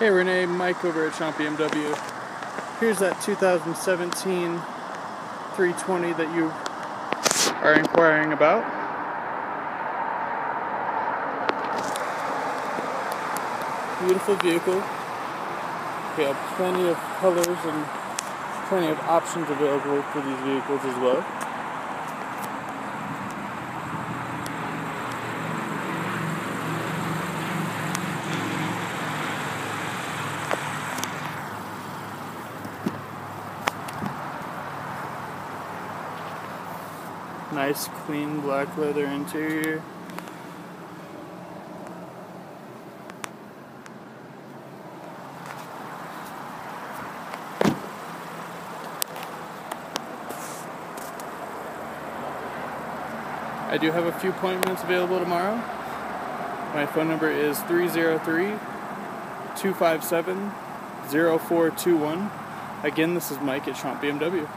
Hey Renee, Mike over at Schomp BMW. Here's that 2017 320 that you are inquiring about. Beautiful vehicle. We have plenty of colors and plenty of options available for these vehicles as well. Nice clean black leather interior. I do have a few appointments available tomorrow. My phone number is 303 257 0421. Again, this is Mike at Schomp BMW.